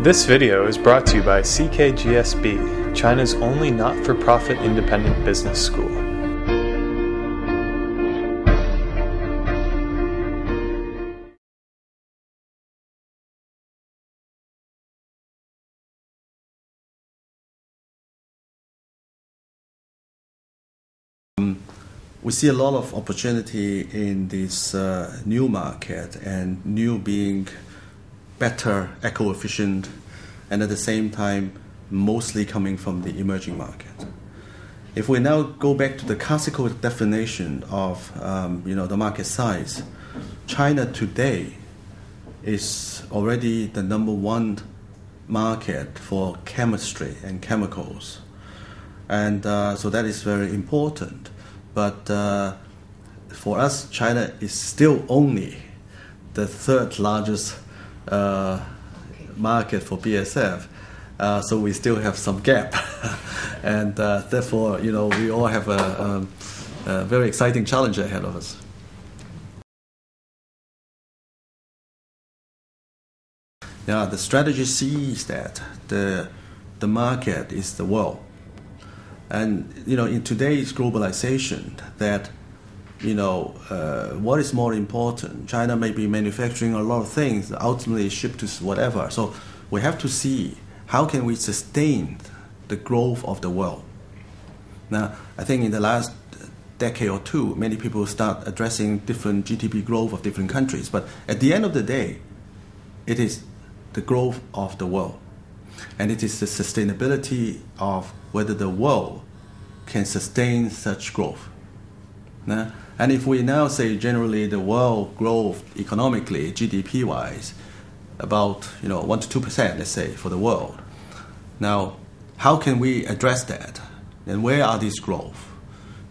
This video is brought to you by CKGSB, China's only not for profit independent business school. we see a lot of opportunity in this uh, new market and new being better eco efficient and at the same time mostly coming from the emerging market. If we now go back to the classical definition of um, you know the market size, China today is already the number one market for chemistry and chemicals, and uh, so that is very important. But uh, for us, China is still only the third largest uh, market for BASF. Uh, so we still have some gap, and uh, therefore, you know, we all have a, a, a very exciting challenge ahead of us. Yeah, the strategy sees that the the market is the world, and you know, in today's globalization, that you know, uh, what is more important? China may be manufacturing a lot of things, ultimately shipped to whatever. So we have to see how can we sustain the growth of the world. Now, I think in the last decade or two, many people start addressing different GDP growth of different countries. But at the end of the day, it is the growth of the world. And it is the sustainability of whether the world can sustain such growth. Now, and if we now say generally the world growth economically, GDP wise, about you know one to two percent, let's say, for the world. Now, how can we address that? And where are these growth?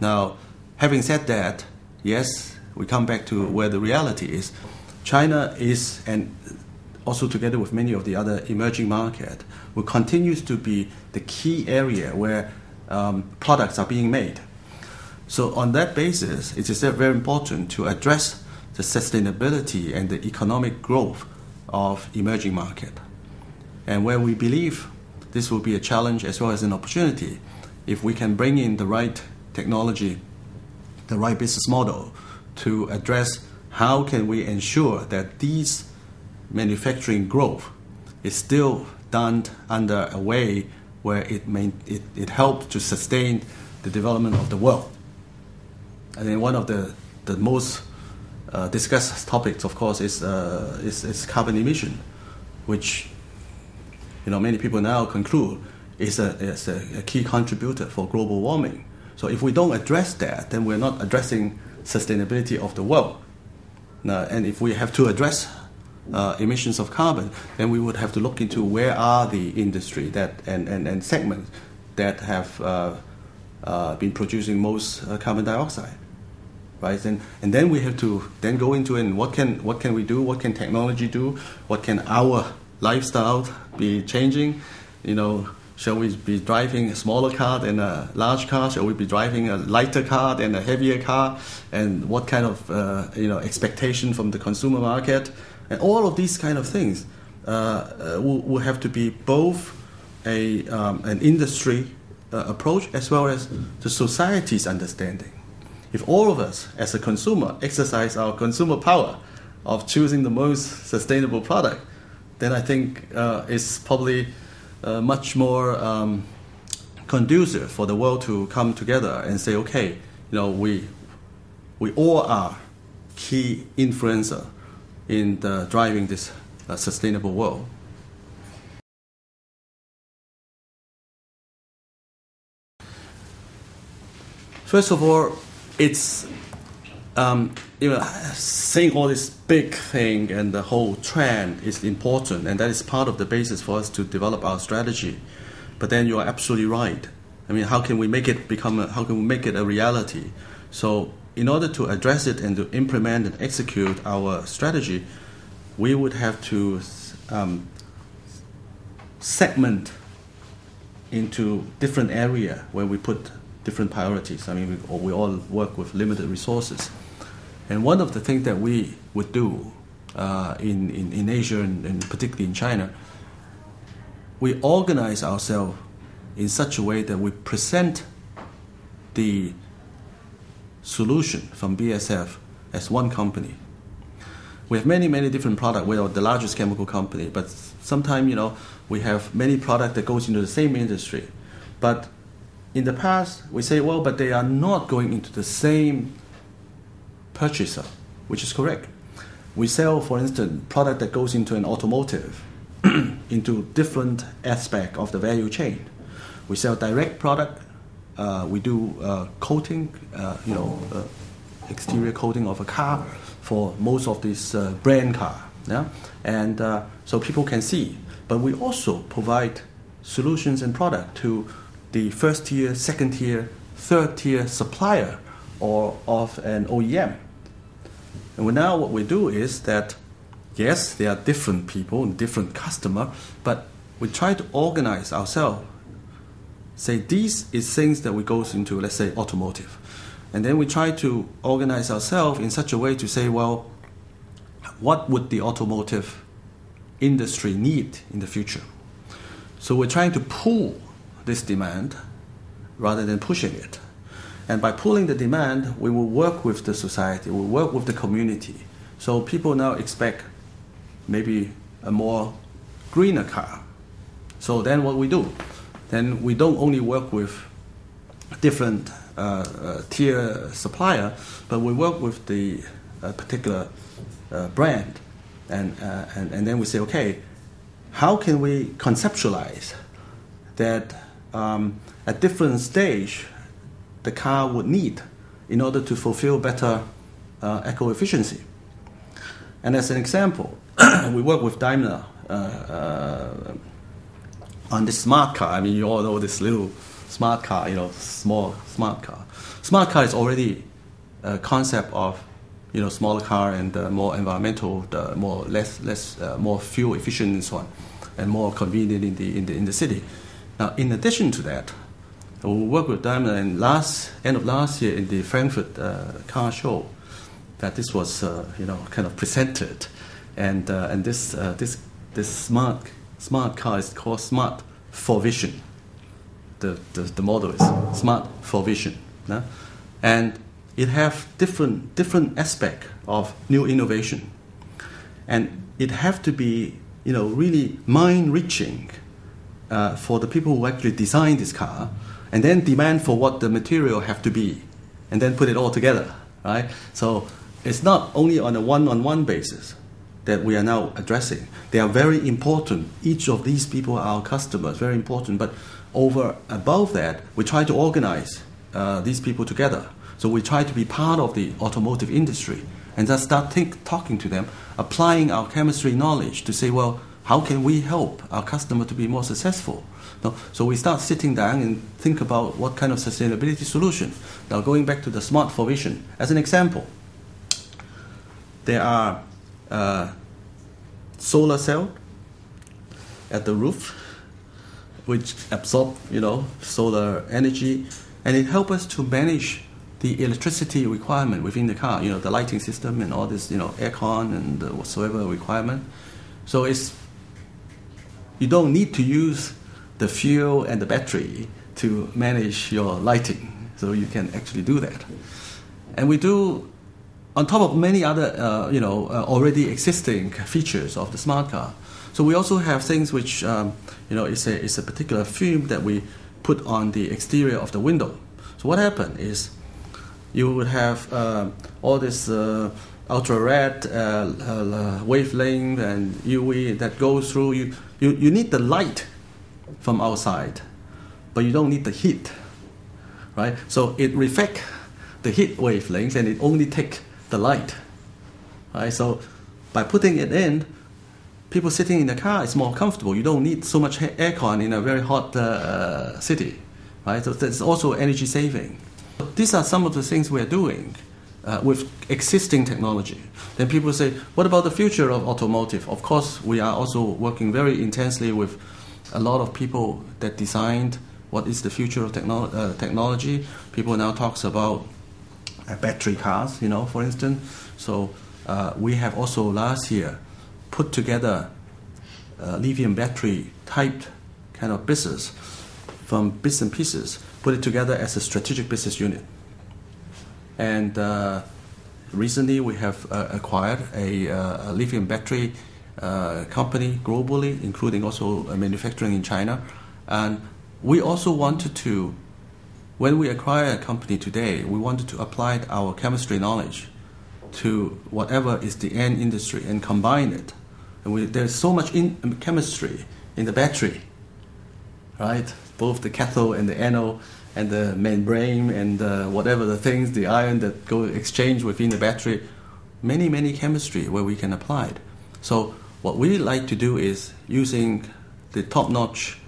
Now, having said that, yes, we come back to where the reality is. China is, and also together with many of the other emerging markets, will continue to be the key area where um, products are being made. So on that basis, it is very important to address the sustainability and the economic growth of emerging market. And where we believe this will be a challenge as well as an opportunity, if we can bring in the right technology, the right business model to address how can we ensure that these manufacturing growth is still done under a way where it, it, it helps to sustain the development of the world. And then one of the, the most uh, discussed topics, of course, is, uh, is, is, carbon emission, which you know, many people now conclude is, a, is a, a, key contributor for global warming. So if we don't address that, then we're not addressing sustainability of the world. Now, and if we have to address uh, emissions of carbon, then we would have to look into where are the industry that and, and, and segments that have uh, uh, been producing most uh, carbon dioxide right? And, and then we have to then go into and what can what can we do? What can technology do? What can our lifestyle be changing? You know, shall we be driving a smaller car than a large car? Shall we be driving a lighter car than a heavier car? And what kind of uh, you know expectation from the consumer market? And all of these kind of things uh, uh will, will have to be both a um, an industry uh, approach as well as the society's understanding if all of us as a consumer exercise our consumer power of choosing the most sustainable product, then I think uh, it's probably uh, much more um, conducive for the world to come together and say, okay, you know, we we all are key influencer in the driving this uh, sustainable world. First of all, it's um, you know saying all this big thing and the whole trend is important, and that is part of the basis for us to develop our strategy. But then you are absolutely right. I mean, how can we make it become? A, how can we make it a reality? So, in order to address it and to implement and execute our strategy, we would have to um, segment into different area where we put different priorities. I mean, we, we all work with limited resources. And one of the things that we would do uh, in, in, in Asia and, and, particularly in China we organize ourselves in such a way that we present the solution from BASF as one company. We have many, many different products. We are the largest chemical company, but sometimes, you know, we have many products that goes into the same industry. But in the past, we say, well, but they are not going into the same purchaser, which is correct. We sell, for instance, product that goes into an automotive, into different aspect of the value chain. We sell direct product. Uh, we do uh, coating, uh, you know, uh, exterior coating of a car for most of these uh, brand car. Yeah, and uh, so people can see. But we also provide solutions and product to the first tier, second tier, third tier supplier or of an OEM. And now what we do is that, yes, there are different people and different customer, but we try to organize ourselves. Say these is things that we goes into, let's say, automotive. And then we try to organize ourselves in such a way to say, well, what would the automotive industry need in the future? So we're trying to pull this demand rather than pushing it. And by pulling the demand, we will work with the society, we will work with the community. So people now expect maybe a more greener car. So then what we do? Then we don't only work with different uh, uh, tier supplier, but we work with the uh, particular uh, brand. And, uh, and, and then we say, okay, how can we conceptualize that um, at different stage the car would need in order to fulfill better uh, eco efficiency. And as an example, we work with Daimler uh, uh, on this smart car. I mean, you all know this little smart car, you know, small smart car. Smart car is already a concept of you know smaller car and uh, more environmental, the more less less uh, more fuel efficient and so on, and more convenient in the in the in the city. Now, in addition to that, we worked with Daimler and last end of last year in the Frankfurt uh, car show that this was uh, you know kind of presented, and uh, and this uh, this this smart smart car is called Smart forvision. The, the, the model is Smart forvision, yeah? and it have different different aspect of new innovation, and it have to be you know really mind reaching uh, for the people who actually design this car, and then demand for what the material have to be, and then put it all together, right? So it's not only on a one-on-one basis that we are now addressing. They are very important. Each of these people are our customers, very important. But over above that, we try to organize uh, these people together. So we try to be part of the automotive industry and just start think, talking to them, applying our chemistry knowledge to say, well, how can we help our customer to be more successful? So we start sitting down and think about what kind of sustainability solution. Now going back to the smart forvision, as an example, there are uh, solar cell at the roof which absorb you know solar energy and it helps us to manage the electricity requirement within the car you know the lighting system and all this you know aircon and whatsoever requirement so it's you don't need to use the fuel and the battery to manage your lighting. So you can actually do that. And we do, on top of many other, uh, you know, uh, already existing features of the smart car. So we also have things which, um, you know, it's a, it's a particular film that we put on the exterior of the window. So what happened is you would have uh, all this ultra red uh, uh, wavelength and UV that goes through. You, you, you need the light from outside, but you don't need the heat, right? So it reflects the heat wavelength and it only takes the light, right? So by putting it in, people sitting in the car is more comfortable. You don't need so much aircon in a very hot uh, city, right? So that's also energy saving. These are some of the things we're doing uh, with existing technology. Then people say, what about the future of automotive? Of course, we are also working very intensely with a lot of people that designed what is the future of technolo- uh, technology. People now talks about uh, battery cars, you know, for instance. So uh, we have also last year put together uh, lithium battery type kind of business from bits and pieces, put it together as a strategic business unit. And uh, recently we have uh, acquired a, uh, a, lithium battery uh, company globally, including also manufacturing in China. And we also wanted to, when we acquire a company today, we wanted to apply our chemistry knowledge to whatever is the end industry and combine it. And we, there's so much in chemistry in the battery, right? Both the cathode and the anode and the membrane and uh, whatever the things, the ion that go exchange within the battery, many, many chemistry where we can apply it. So what we like to do is using the top-notch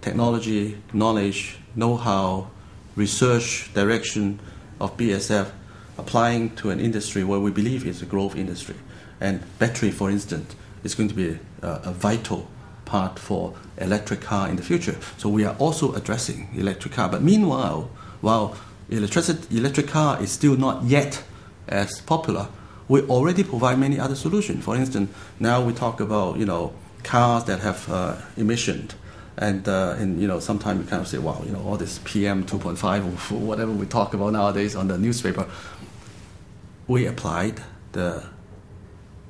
technology, knowledge, know-how, research direction of BASF applying to an industry where we believe is a growth industry. And battery, for instance, is going to be a, a vital part for electric car in the future. So we are also addressing electric car. But meanwhile, while electricity, electric car is still not yet as popular, we already provide many other solutions. For instance, now we talk about you know cars that have uh, emission, and uh, and you know sometimes we kind of say, wow, you know all this PM 2.5 or whatever we talk about nowadays on the newspaper. We applied the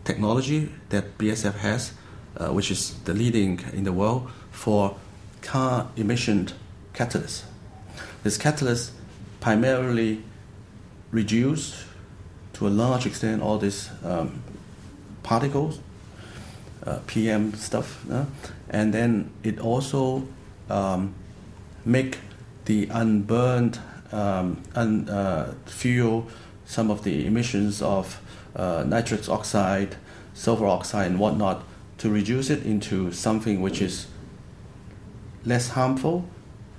technology that BASF has uh, which is the leading in the world for car emission catalyst. This catalyst primarily reduce to a large extent all these um, particles, uh, PM stuff, uh, and then it also um, make the unburned um, un, uh, fuel some of the emissions of uh, nitrous oxide, sulfur oxide, and whatnot to reduce it into something which is less harmful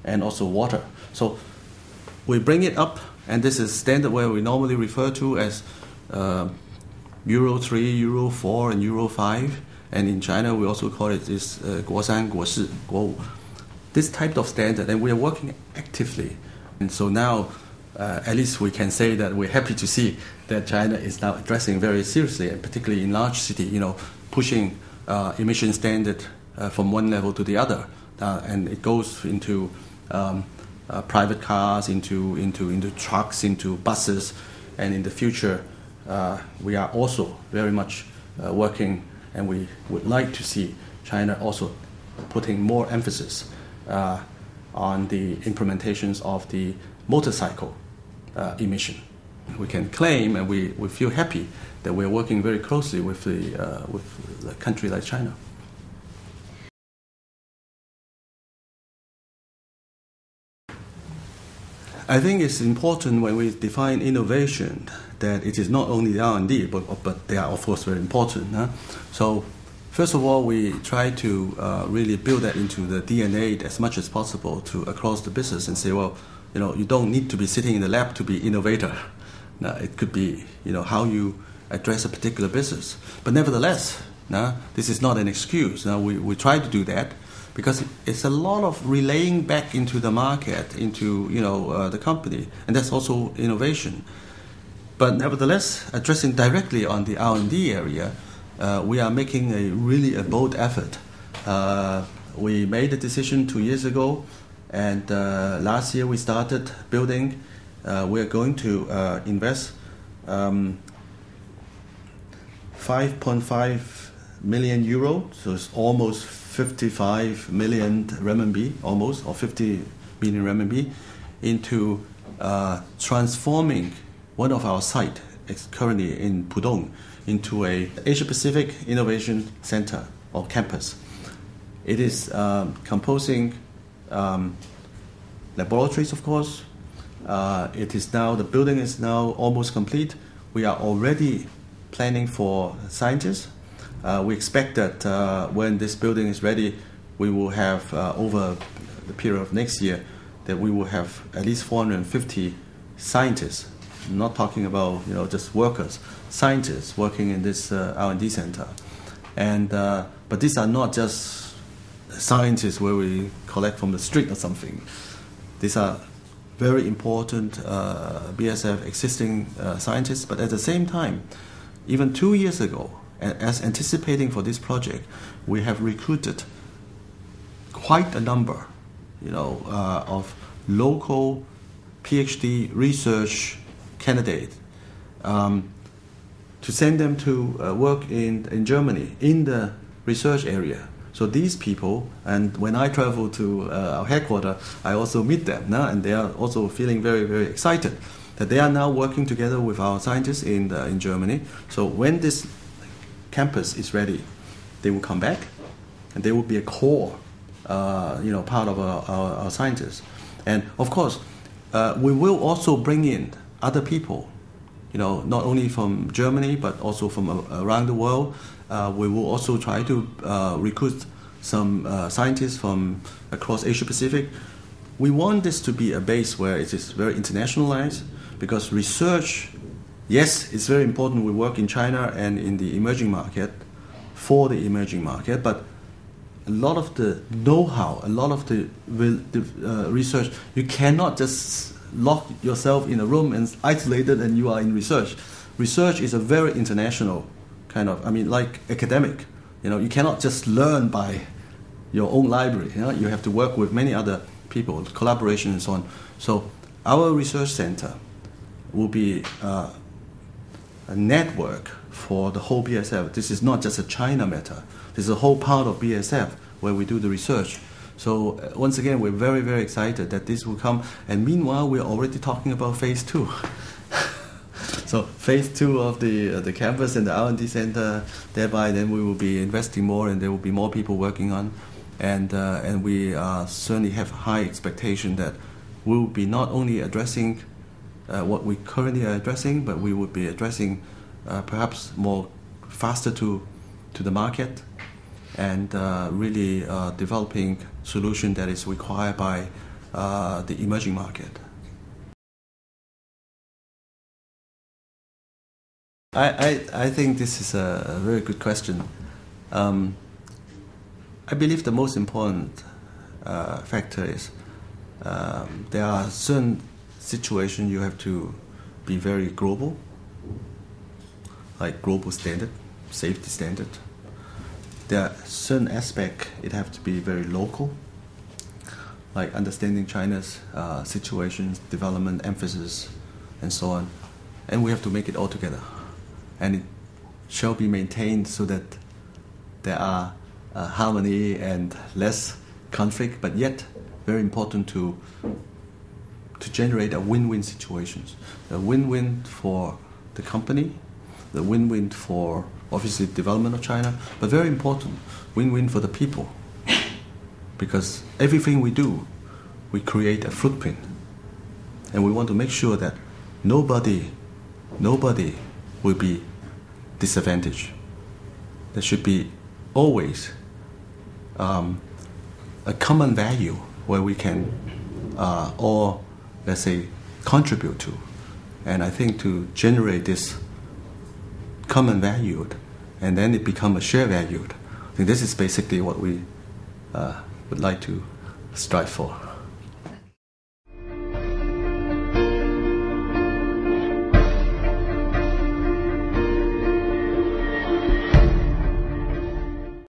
and also water. So we bring it up, and this is standard where we normally refer to as uh, Euro 3, Euro 4, and Euro 5. And in China, we also call it this uh, 国三国四国五 this type of standard, and we are working actively. And so now, uh, at least we can say that we're happy to see that China is now addressing very seriously, and particularly in large city, you know, pushing uh, emission standard uh, from one level to the other, uh, and it goes into um, uh, private cars, into into into trucks, into buses, and in the future, uh, we are also very much working, and we would like to see China also putting more emphasis on the implementations of the motorcycle emission. We can claim, and we, we feel happy that we're working very closely with, the, uh, with a country like China. I think it's important when we define innovation that it is not only the R&D, but, but they are of course very important. Huh? So first of all, we try to uh, really build that into the DNA as much as possible to across the business and say, well, you know, you don't need to be sitting in the lab to be innovator. Now, it could be, you know, how you address a particular business. But nevertheless, now, this is not an excuse. Now, we, we try to do that because it's a lot of relaying back into the market, into you know uh, the company, and that's also innovation. But nevertheless, addressing directly on the R&D area, uh, we are making a really a bold effort. Uh, we made a decision two years ago, and uh, last year we started building. Uh, we are going to uh, invest um, 5.5 million euro, so it's almost 55 million renminbi, almost, or 50 million renminbi, into uh, transforming one of our sites currently in Pudong into a Asia Pacific Innovation Center or campus. It is um, composing um, laboratories, of course. Uh, it is now the building is now almost complete. We are already planning for scientists. Uh, we expect that uh, when this building is ready, we will have uh, over the period of next year that we will have at least 450 scientists. I'm not talking about you know just workers, scientists working in this uh, R&D center, and uh, but these are not just scientists where we collect from the street or something. These are very important uh, BASF existing scientists, but at the same time even two years ago, as anticipating for this project, we have recruited quite a number, you know, uh, of local PhD research candidates um, to send them to uh, work in, in Germany in the research area. So these people, and when I travel to uh, our headquarters, I also meet them, and they are also feeling very, very excited that they are now working together with our scientists in, the, in Germany. So when this campus is ready, they will come back, and they will be a core, uh, you know, part of our, our, our scientists. And of course, uh, we will also bring in other people, you know, not only from Germany but also from around the world. Uh, we will also try to uh, recruit some uh, scientists from across Asia Pacific. We want this to be a base where it is very internationalized because research, yes, it's very important. We work in China and in the emerging market for the emerging market, but a lot of the know-how, a lot of the, uh, research, you cannot just lock yourself in a room and isolated and you are in research. Research is a very international kind of, I mean, like academic. You know, you cannot just learn by your own library. You know, you have to work with many other people, collaboration and so on. So our research center will be uh, a network for the whole BASF. This is not just a China matter. This is a whole part of BASF where we do the research. So uh, once again, we're very, very excited that this will come. And meanwhile, we're already talking about phase two. So phase two of the uh, the campus and the R&D center. Thereby, then we will be investing more, and there will be more people working on. And uh, and we uh, certainly have high expectation that we will be not only addressing uh, what we currently are addressing, but we will be addressing uh, perhaps more faster to to the market and uh, really developing solution that is required by the emerging market. I, I, I think this is a, very good question. Um, I believe the most important uh, factor is um, there are certain situations you have to be very global, like global standard, safety standard there are certain aspects it have to be very local, like understanding China's uh, situations, development, emphasis, and so on. And we have to make it all together. And it shall be maintained so that there are uh, harmony and less conflict, but yet very important to to generate a win-win situations. A win-win for the company, the win-win for obviously development of China, but very important, win-win for the people. Because everything we do, we create a footprint. And we want to make sure that nobody, nobody will be disadvantaged. There should be always um, a common value where we can uh, all, let's say, contribute to. And I think to generate this common valued, and then it become a shared valued. I think this is basically what we uh, would like to strive for.